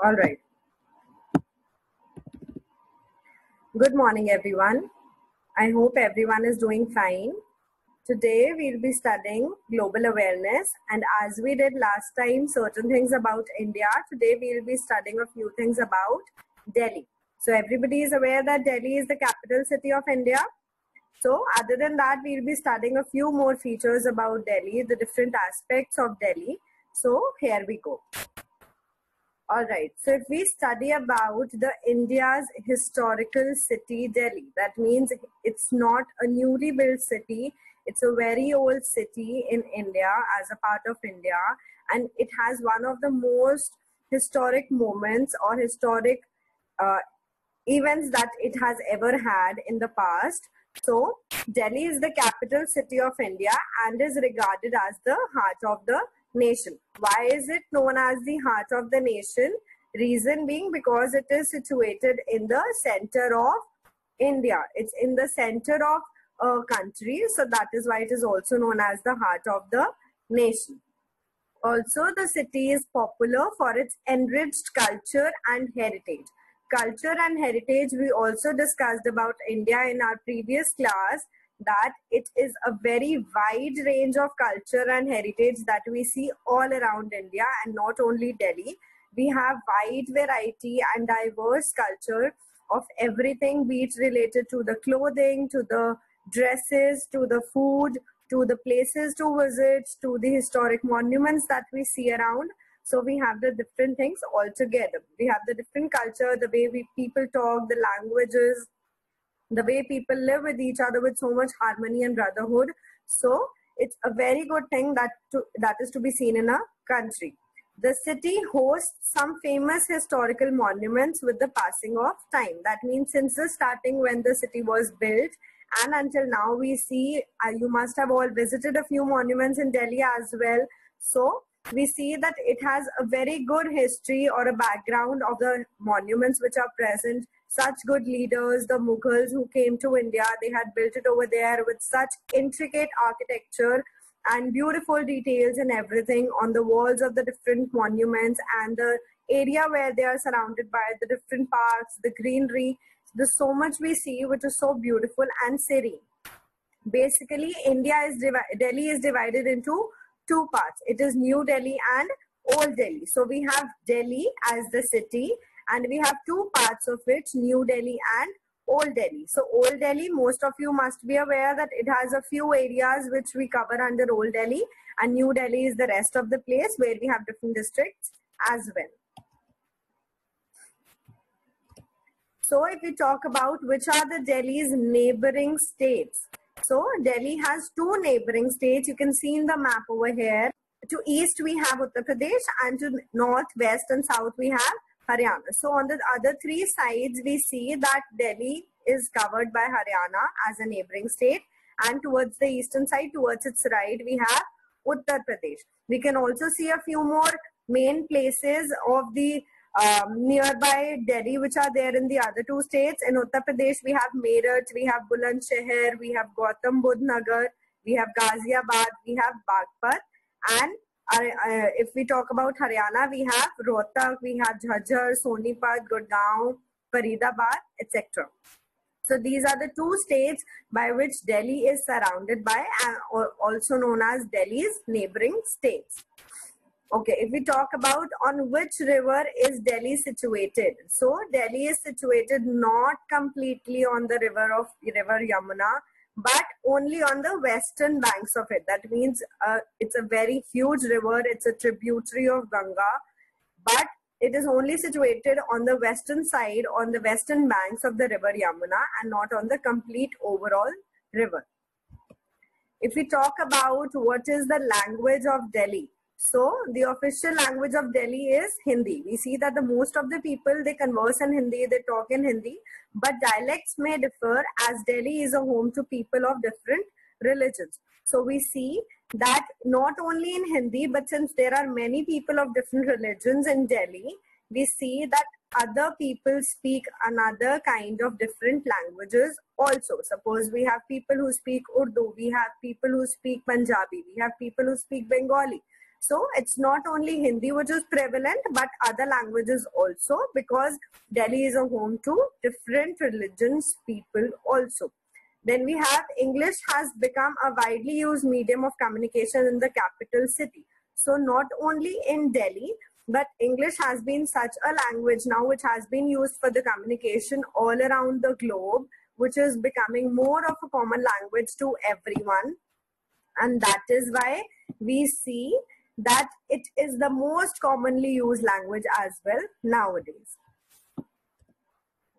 All right. Good morning, everyone. I hope everyone is doing fine. Today, we'll be studying global awareness. And as we did last time, certain things about India, today we'll be studying a few things about Delhi. So, everybody is aware that Delhi is the capital city of India. So, other than that, we'll be studying a few more features about Delhi, the different aspects of Delhi. So, here we go. All right. So if we study about the India's historical city, Delhi, that means it's not a newly built city. It's a very old city in India as a part of India. And it has one of the most historic moments or historic uh, events that it has ever had in the past. So Delhi is the capital city of India and is regarded as the heart of the nation. Why is it known as the heart of the nation? Reason being because it is situated in the center of India. It's in the center of a country, so that is why it is also known as the heart of the nation. Also, the city is popular for its enriched culture and heritage. Culture and heritage, we also discussed about India in our previous class that it is a very wide range of culture and heritage that we see all around India and not only Delhi. We have wide variety and diverse culture of everything, be it related to the clothing, to the dresses, to the food, to the places to visit, to the historic monuments that we see around. So we have the different things all together. We have the different culture, the way we people talk, the languages, the way people live with each other with so much harmony and brotherhood. So it's a very good thing that to, that is to be seen in a country. The city hosts some famous historical monuments with the passing of time. That means since the starting when the city was built and until now we see, uh, you must have all visited a few monuments in Delhi as well. So we see that it has a very good history or a background of the monuments which are present such good leaders, the Mughals who came to India, they had built it over there with such intricate architecture and beautiful details and everything on the walls of the different monuments and the area where they are surrounded by the different parks, the greenery. There's so much we see which is so beautiful and serene. Basically, India is Delhi is divided into two parts. It is New Delhi and Old Delhi. So we have Delhi as the city and we have two parts of it new delhi and old delhi. So old delhi most of you must be aware that it has a few areas which we cover under old delhi. And new delhi is the rest of the place where we have different districts as well. So if we talk about which are the delhi's neighboring states. So delhi has two neighboring states. You can see in the map over here. To east we have uttar pradesh. And to north west and south we have Haryana. So on the other three sides, we see that Delhi is covered by Haryana as a neighboring state. And towards the eastern side, towards its right, we have Uttar Pradesh. We can also see a few more main places of the um, nearby Delhi, which are there in the other two states. In Uttar Pradesh, we have Meerut, we have Bulandshahr, we have Gautam Budh Nagar, we have Ghaziabad, we have Bagpat, and uh, if we talk about Haryana, we have Rohtak, we have Jhajjar, Sonipat, Gurgaon, Faridabad, etc. So these are the two states by which Delhi is surrounded by, and also known as Delhi's neighboring states. Okay, if we talk about on which river is Delhi situated. So Delhi is situated not completely on the river of river Yamuna, but only on the western banks of it. That means uh, it's a very huge river, it's a tributary of Ganga, but it is only situated on the western side, on the western banks of the river Yamuna, and not on the complete overall river. If we talk about what is the language of Delhi, so the official language of Delhi is Hindi. We see that the most of the people they converse in Hindi, they talk in Hindi, but dialects may differ as Delhi is a home to people of different religions. So we see that not only in Hindi, but since there are many people of different religions in Delhi, we see that other people speak another kind of different languages also. Suppose we have people who speak Urdu, we have people who speak Punjabi, we have people who speak Bengali So it's not only Hindi which is prevalent, but other languages also because Delhi is a home to different religions people also. Then we have English has become a widely used medium of communication in the capital city. So not only in Delhi, but English has been such a language now which has been used for the communication all around the globe, which is becoming more of a common language to everyone. And that is why we see that it is the most commonly used language as well nowadays.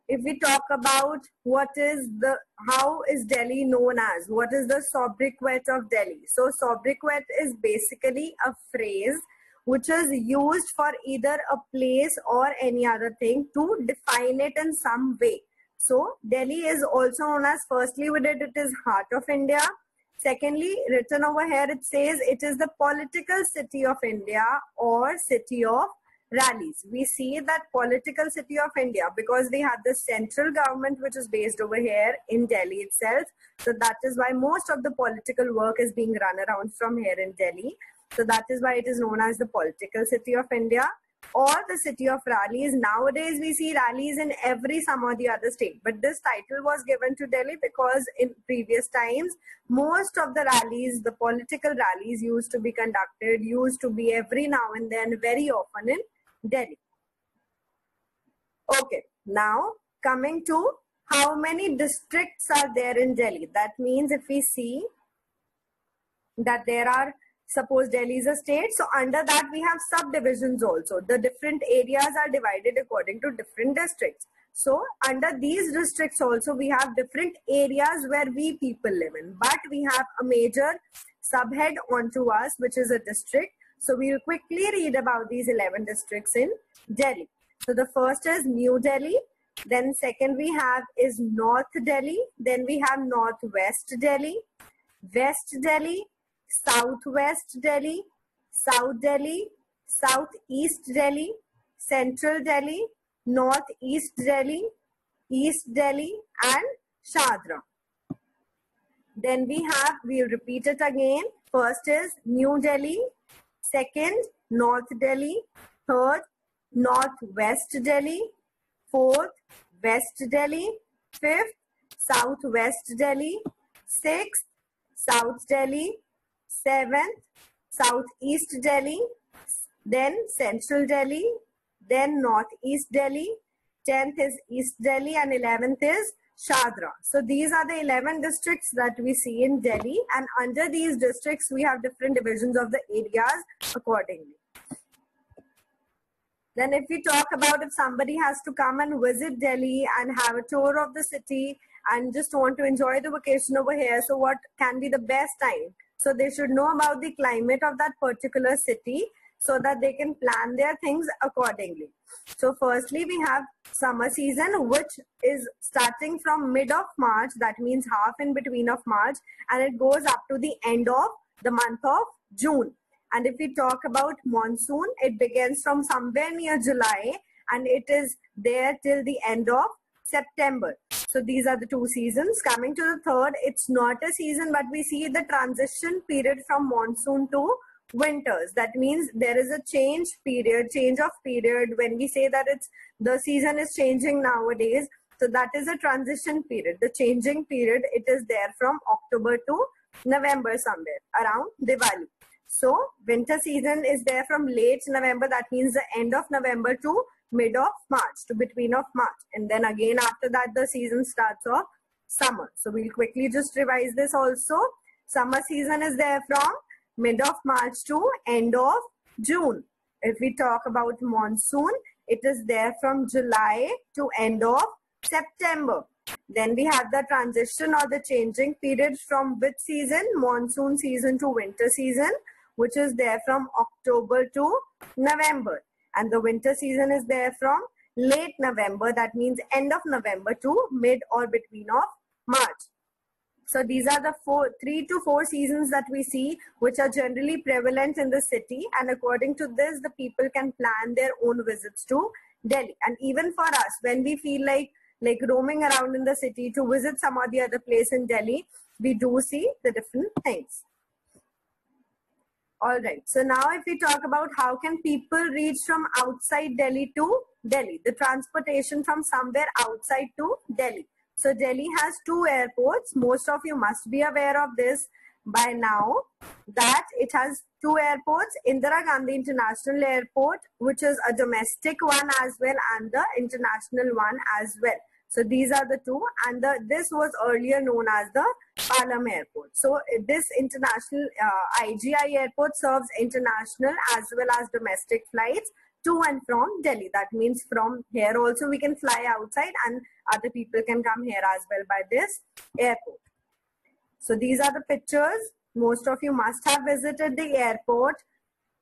If we talk about what is the, how is Delhi known as? What is the sobriquet of Delhi? So sobriquet is basically a phrase which is used for either a place or any other thing to define it in some way. So Delhi is also known as firstly it is heart of India Secondly, written over here, it says it is the political city of India or city of rallies. We see that political city of India because we have the central government which is based over here in Delhi itself. So that is why most of the political work is being run around from here in Delhi. So that is why it is known as the political city of India or the city of rallies. Nowadays, we see rallies in every some or the other state. But this title was given to Delhi because in previous times, most of the rallies, the political rallies used to be conducted, used to be every now and then, very often in Delhi. Okay, now coming to how many districts are there in Delhi. That means if we see that there are Suppose Delhi is a state. So under that we have subdivisions also. The different areas are divided according to different districts. So under these districts also we have different areas where we people live in. But we have a major subhead onto us which is a district. So we will quickly read about these 11 districts in Delhi. So the first is New Delhi. Then second we have is North Delhi. Then we have Northwest Delhi, West Delhi, Southwest Delhi, South Delhi, Southeast Delhi, Central Delhi, Northeast Delhi, East Delhi and Shadra. Then we have, we'll repeat it again. First is New Delhi, second North Delhi, third Northwest Delhi, fourth West Delhi, fifth Southwest Delhi, sixth South Delhi, 7th, Southeast Delhi, then Central Delhi, then Northeast Delhi, 10th is East Delhi, and 11th is Shadra. So these are the 11 districts that we see in Delhi, and under these districts, we have different divisions of the areas accordingly. Then if we talk about if somebody has to come and visit Delhi and have a tour of the city and just want to enjoy the vacation over here, so what can be the best time? So they should know about the climate of that particular city so that they can plan their things accordingly. So firstly, we have summer season, which is starting from mid of March. That means half in between of March and it goes up to the end of the month of June. And if we talk about monsoon, it begins from somewhere near July and it is there till the end of September. So these are the two seasons. Coming to the third, it's not a season, but we see the transition period from monsoon to winters. That means there is a change period, change of period. When we say that it's the season is changing nowadays, so that is a transition period. The changing period, it is there from October to November somewhere around Diwali. So winter season is there from late November. That means the end of November to mid of March to between of March. And then again after that, the season starts off summer. So we'll quickly just revise this also. Summer season is there from mid of March to end of June. If we talk about monsoon, it is there from July to end of September. Then we have the transition or the changing period from which season? Monsoon season to winter season, which is there from October to November and the winter season is there from late November, that means end of November to mid or between of March. So these are the four, three to four seasons that we see, which are generally prevalent in the city. And according to this, the people can plan their own visits to Delhi. And even for us, when we feel like like roaming around in the city to visit some the other place in Delhi, we do see the different things. All right. So now if we talk about how can people reach from outside Delhi to Delhi, the transportation from somewhere outside to Delhi. So Delhi has two airports. Most of you must be aware of this by now that it has two airports, Indira Gandhi International Airport, which is a domestic one as well and the international one as well. So these are the two and the, this was earlier known as the Palam Airport. So this international uh, IGI airport serves international as well as domestic flights to and from Delhi. That means from here also we can fly outside and other people can come here as well by this airport. So these are the pictures. Most of you must have visited the airport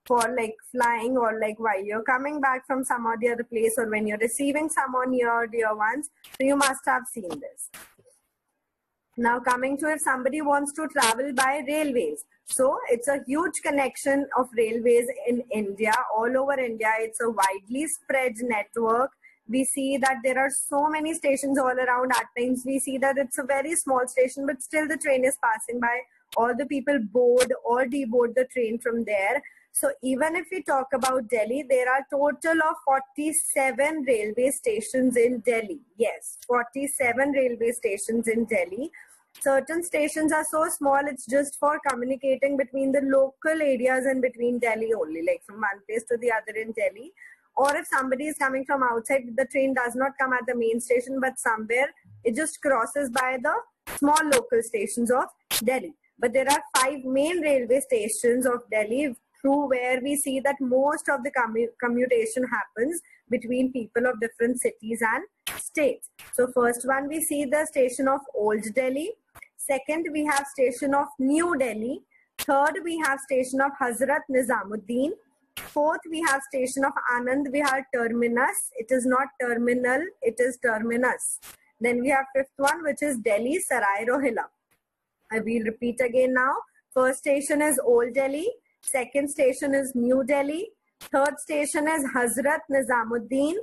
for like flying or like while you're coming back from some or the other place or when you're receiving someone your dear ones. So you must have seen this. Now coming to if somebody wants to travel by railways. So it's a huge connection of railways in India, all over India. It's a widely spread network. We see that there are so many stations all around. At times we see that it's a very small station, but still the train is passing by. All the people board or deboard the train from there. So even if we talk about Delhi, there are total of 47 railway stations in Delhi. Yes, 47 railway stations in Delhi. Certain stations are so small, it's just for communicating between the local areas and between Delhi only, like from one place to the other in Delhi. Or if somebody is coming from outside, the train does not come at the main station, but somewhere it just crosses by the small local stations of Delhi. But there are five main railway stations of Delhi where we see that most of the commu- commutation happens between people of different cities and states. So first one we see the station of Old Delhi. Second we have station of New Delhi. Third we have station of Hazrat Nizamuddin. Fourth we have station of Anand Vihar Terminus. It is not terminal, it is terminus. Then we have fifth one which is Delhi Sarai Rohilla. I will repeat again now. First station is Old Delhi. Second station is New Delhi. Third station is Hazrat Nizamuddin.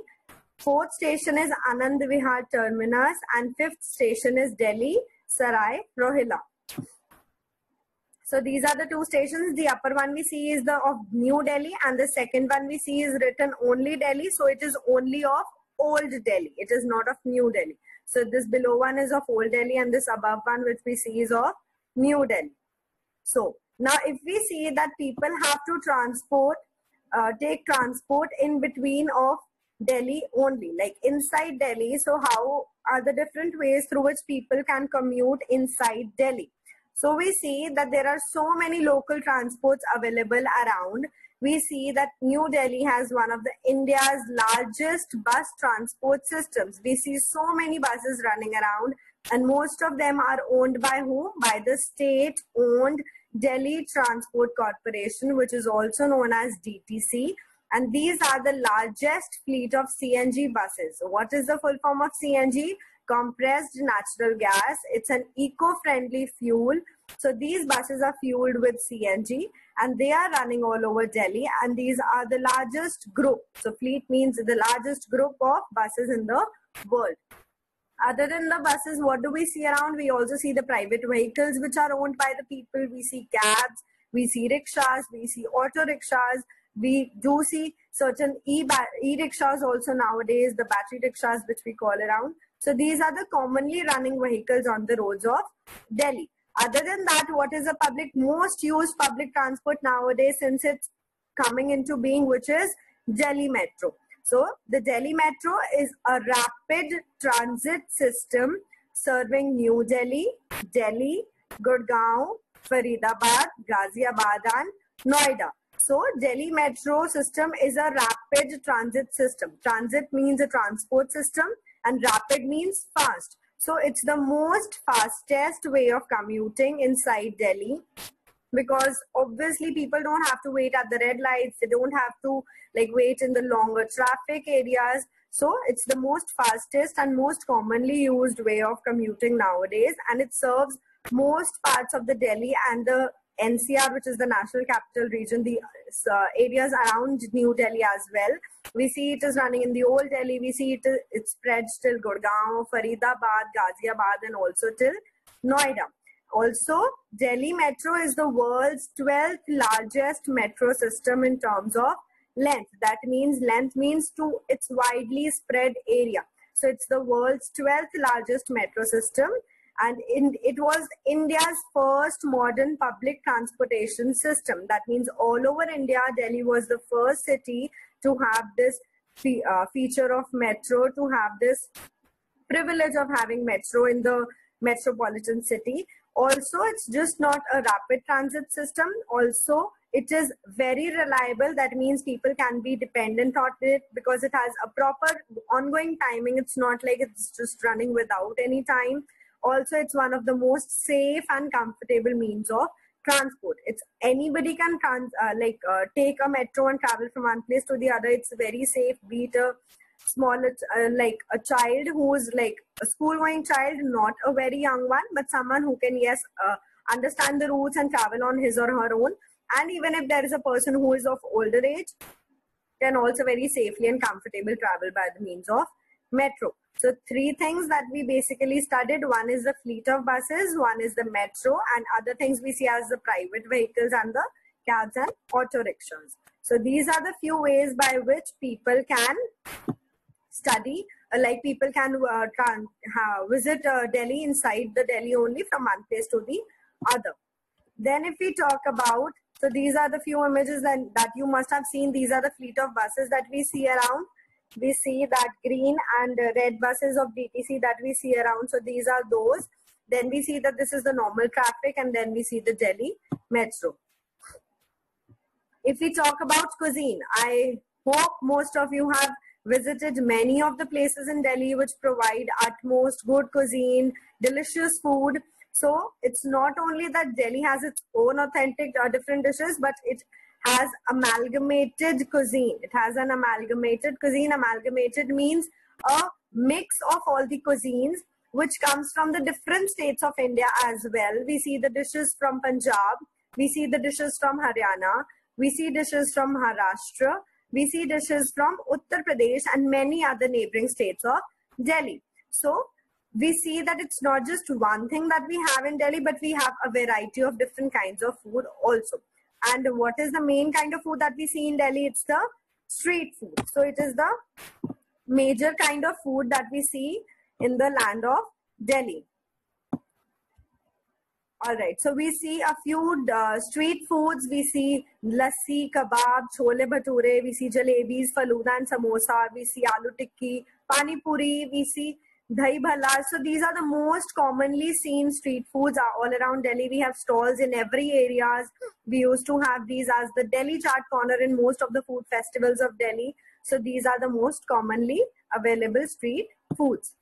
Fourth station is Anand Vihar Terminus. And fifth station is Delhi Sarai Rohilla. So these are the two stations. The upper one we see is the of New Delhi and the second one we see is written only Delhi. So it is only of Old Delhi. It is not of New Delhi. So this below one is of Old Delhi and this above one which we see is of New Delhi. So now, if we see that people have to transport, uh, take transport in between of Delhi only, like inside Delhi. So, how are the different ways through which people can commute inside Delhi? So, we see that there are so many local transports available around. We see that New Delhi has one of the India's largest bus transport systems. We see so many buses running around, and most of them are owned by who? By the state owned Delhi Transport Corporation, which is also known as DTC. And these are the largest fleet of CNG buses. What is the full form of CNG? Compressed natural gas. It's an eco-friendly fuel. So these buses are fueled with CNG and they are running all over Delhi. And these are the largest group. So fleet means the largest group of buses in the world. Other than the buses, what do we see around? We also see the private vehicles which are owned by the people. We see cabs, we see rickshaws, we see auto rickshaws. We do see certain e-rickshaws also nowadays, the battery rickshaws which we call around. So these are the commonly running vehicles on the roads of Delhi. Other than that, what is the public most used public transport nowadays since it's coming into being, which is Delhi Metro. So the Delhi Metro is a rapid transit system serving New Delhi, Delhi, Gurgaon, Faridabad, Ghaziabad and Noida. So Delhi Metro system is a rapid transit system. Transit means a transport system and rapid means fast. So it's the most fastest way of commuting inside Delhi because obviously people don't have to wait at the red lights they don't have to like wait in the longer traffic areas. So it's the most fastest and most commonly used way of commuting nowadays and it serves most parts of the delhi and the ncr which is the national capital region the uh, areas around new delhi as well. We see it is running in the old delhi we see it it spreads till gurgaon faridabad ghaziabad and also till noida also, Delhi Metro is the world's 12th largest metro system in terms of length. That means length means to its widely spread area. So it's the world's 12th largest metro system and in, it was India's first modern public transportation system. That means all over India, Delhi was the first city to have this fe uh, feature of metro, to have this privilege of having metro in the metropolitan city. Also, it's just not a rapid transit system. Also, it is very reliable. That means people can be dependent on it because it has a proper ongoing timing. It's not like it's just running without any time also it's one of the most safe and comfortable means of transport it's anybody can trans, uh, like uh, take a metro and travel from one place to the other it's very safe be a small uh, like a child who's like a school going child not a very young one but someone who can yes uh, understand the routes and travel on his or her own and even if there is a person who is of older age can also very safely and comfortable travel by the means of metro so three things that we basically studied. One is the fleet of buses, one is the metro, and other things we see as the private vehicles and the cabs and auto rickshaws. So these are the few ways by which people can study, uh, like people can uh, uh, visit uh, Delhi inside the Delhi only from one place to the other. Then if we talk about, so these are the few images that, that you must have seen. These are the fleet of buses that we see around we see that green and red buses of DTC that we see around. So these are those. Then we see that this is the normal traffic and then we see the Delhi metro. If we talk about cuisine, I hope most of you have visited many of the places in Delhi which provide utmost good cuisine, delicious food. So it's not only that Delhi has its own authentic uh, different dishes, but it has amalgamated cuisine. It has an amalgamated cuisine. Amalgamated means a mix of all the cuisines which comes from the different states of India as well. We see the dishes from Punjab. We see the dishes from Haryana. We see dishes from Maharashtra. We see dishes from Uttar Pradesh and many other neighboring states of Delhi. So we see that it's not just one thing that we have in Delhi, but we have a variety of different kinds of food also. And what is the main kind of food that we see in Delhi? It's the street food. So it is the major kind of food that we see in the land of Delhi. All right, so we see a few uh, street foods. We see lassi, kebab, chole bhature. We see jalebis, faluda and samosa. We see aloo tikki, pani puri. We see Dahi bhala. So these are the most commonly seen street foods all around Delhi. We have stalls in every areas. We used to have these as the Delhi chaat corner in most of the food festivals of Delhi. So these are the most commonly available street foods.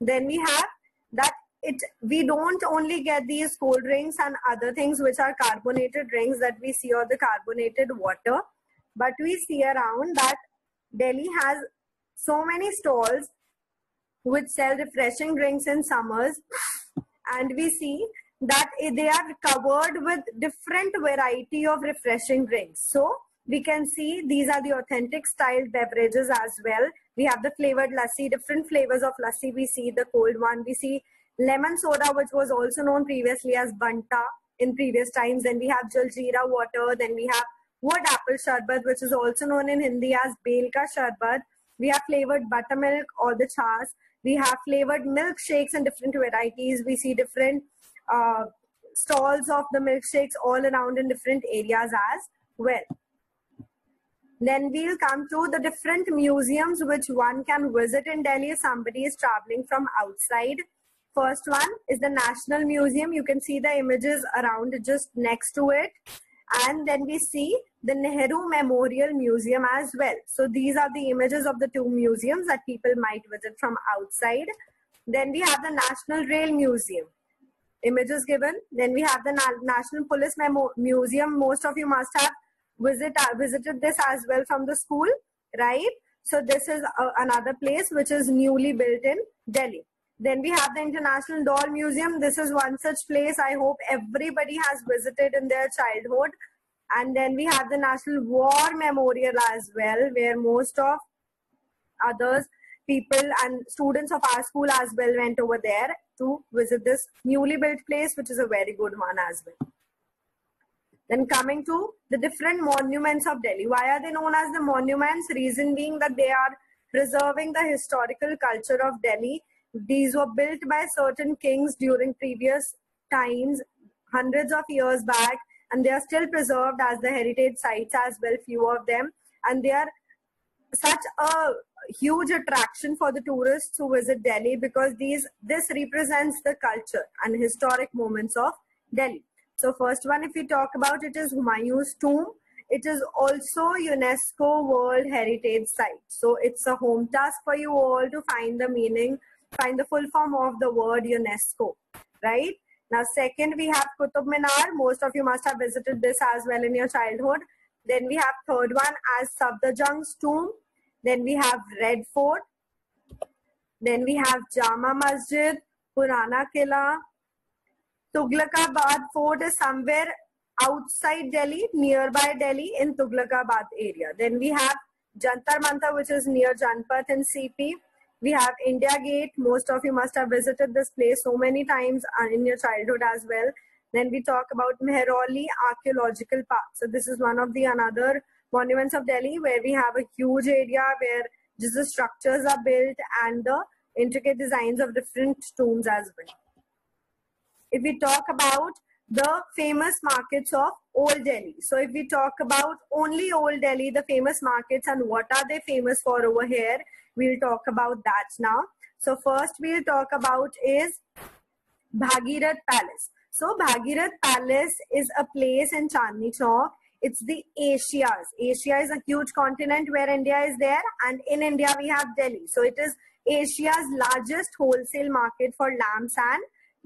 Then we have that it we don't only get these cold drinks and other things which are carbonated drinks that we see or the carbonated water, but we see around that Delhi has so many stalls which sell refreshing drinks in summers and we see that they are covered with different variety of refreshing drinks. So we can see these are the authentic styled beverages as well. We have the flavored lassi different flavors of lassi we see the cold one we see lemon soda which was also known previously as banta in previous times then we have jaljeera water then we have wood apple sharbat which is also known in hindi as belka sharbat we have flavored buttermilk or the chas we have flavored milkshakes and different varieties. We see different uh, stalls of the milkshakes all around in different areas as well. Then we'll come to the different museums which one can visit in Delhi if somebody is traveling from outside. First one is the National Museum. You can see the images around just next to it. And then we see the Nehru Memorial Museum as well. So these are the images of the two museums that people might visit from outside. Then we have the National Rail Museum. Images given. Then we have the Na National Police Memo Museum. Most of you must have visit, uh, visited this as well from the school, right? So this is uh, another place which is newly built in Delhi. Then we have the International Doll Museum. This is one such place I hope everybody has visited in their childhood. And then we have the National War Memorial as well, where most of others, people and students of our school as well went over there. to visit this newly built place, which is a very good one as well. Then coming to the different monuments of Delhi. Why are they known as the monuments? Reason being that they are preserving the historical culture of Delhi. These were built by certain kings during previous times, hundreds of years back, and they are still preserved as the heritage sites as well, few of them. And they are such a huge attraction for the tourists who visit Delhi because these this represents the culture and historic moments of Delhi. So first one, if we talk about it, is Humayun's tomb. It is also UNESCO World Heritage Site. So it's a home task for you all to find the meaning, find the full form of the word UNESCO, right? Now, second, we have Qutub Minar. Most of you must have visited this as well in your childhood. Then we have third one as Safdarjung's tomb. Then we have Red Fort. Then we have Jama Masjid, Purana Killa, Tughlaqabad Fort is somewhere outside Delhi, nearby Delhi in Tughlaqabad area. Then we have Jantar Mantar, which is near Janpath in CP. We have India Gate. Most of you must have visited this place so many times uh, in your childhood as well. Then we talk about Mehrauli Archaeological Park. So this is one of the another monuments of Delhi where we have a huge area where just the structures are built and the intricate designs of different tombs as well if we talk about the famous markets of Old Delhi. So if we talk about only Old Delhi, the famous markets and what are they famous for over here, we'll talk about that now. So first we'll talk about is Bhagirath Palace. So Bhagirath Palace is a place in Chandni Chowk. It's the Asias. Asia is a huge continent where India is there and in India we have Delhi. So it is Asia's largest wholesale market for lamps and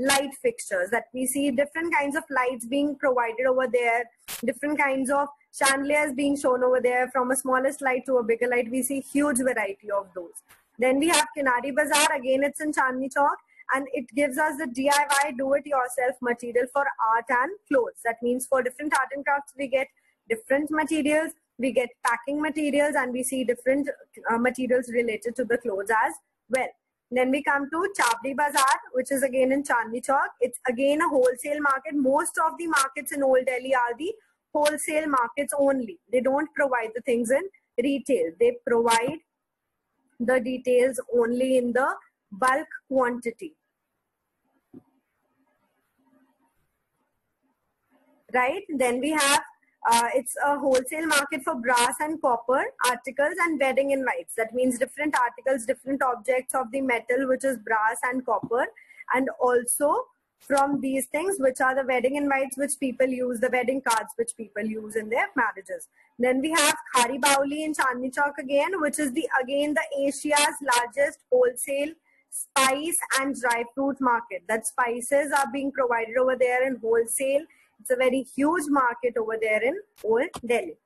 light fixtures that we see different kinds of lights being provided over there different kinds of chandeliers being shown over there from a smallest light to a bigger light. We see huge variety of those. Then we have kinari bazaar. Again it's in chandni chowk and it gives us the diy do it yourself material for art and clothes. That means for different art and crafts we get different materials we get packing materials and we see different uh, materials related to the clothes as well. Then we come to Chabdi Bazaar, which is again in Chandni Chowk. It's again a wholesale market. Most of the markets in Old Delhi are the wholesale markets only. They don't provide the things in retail. They provide the details only in the bulk quantity. Right? Then we have uh, it's a wholesale market for brass and copper articles and wedding invites. That means different articles, different objects of the metal, which is brass and copper, and also from these things, which are the wedding invites which people use, the wedding cards which people use in their marriages. Then we have Khari Baoli in Chandni Chowk again, which is the again the Asia's largest wholesale spice and dry fruit market. That spices are being provided over there in wholesale it's a very huge market over there in Old Delhi.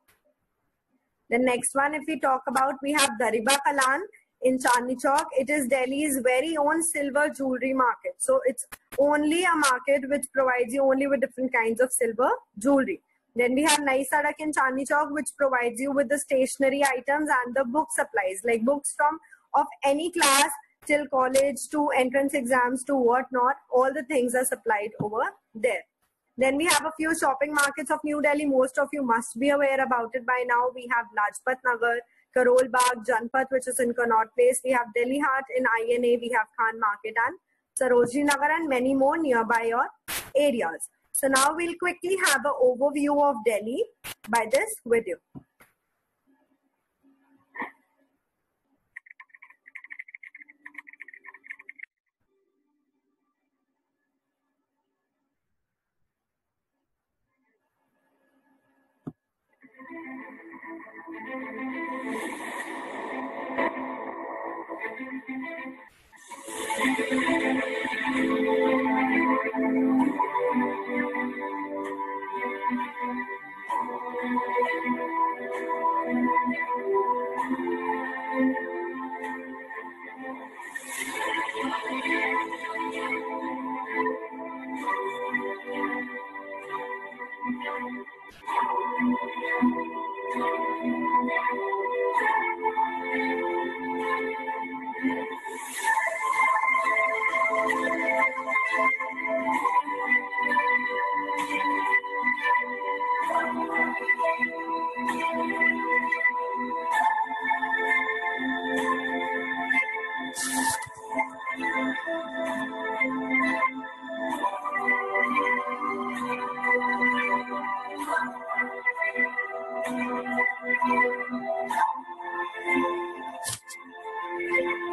The next one, if we talk about, we have Dariba Kalan in Chandni Chowk. It is Delhi's very own silver jewelry market. So it's only a market which provides you only with different kinds of silver jewelry. Then we have Nai Sadak in Chandni Chowk, which provides you with the stationery items and the book supplies, like books from of any class till college to entrance exams to whatnot. All the things are supplied over there. Then we have a few shopping markets of New Delhi. Most of you must be aware about it by now. We have Lajpat Nagar, Karol Bagh, Janpath, which is in Connaught Place. We have Delhi Haat in INA. We have Khan Market and Sarojini Nagar and many more nearby your areas. So now we'll quickly have an overview of Delhi by this video.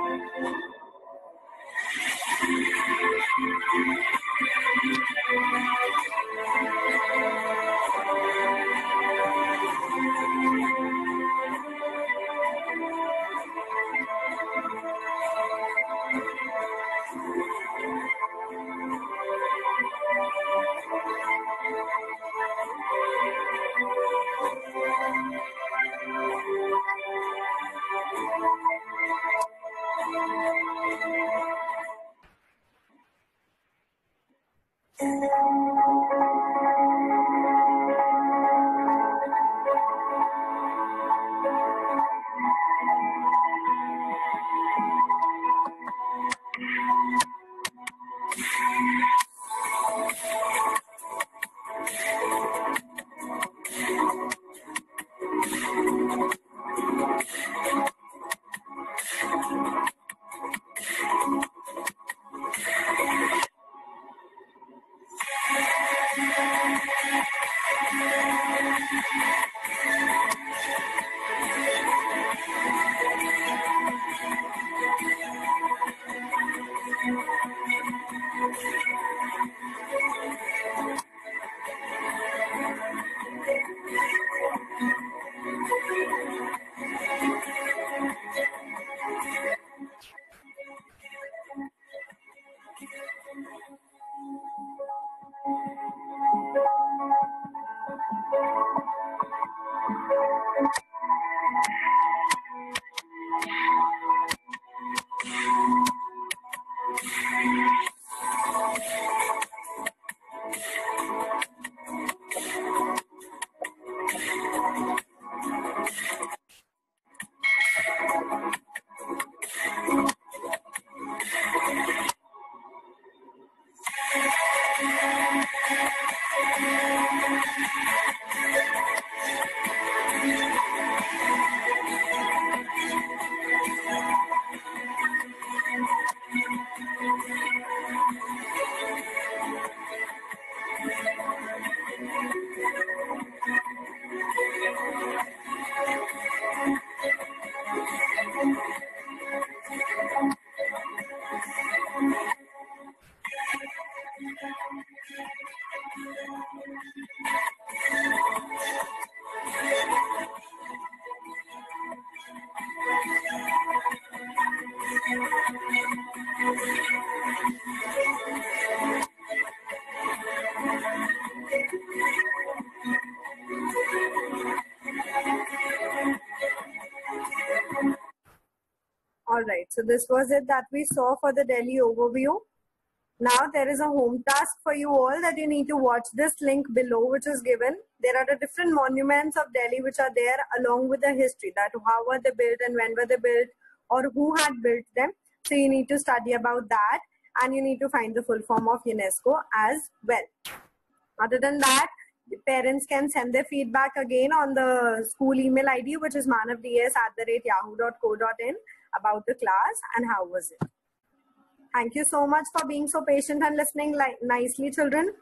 Thank you. All right, so this was it that we saw for the Delhi overview. Now there is a home task for you all that you need to watch this link below which is given. There are the different monuments of Delhi which are there along with the history that how were they built and when were they built or who had built them. So you need to study about that and you need to find the full form of UNESCO as well. Other than that, parents can send their feedback again on the school email ID which is manavds at the rate yahoo.co.in about the class and how was it. Thank you so much for being so patient and listening nicely, children.